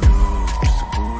seguro, seguro.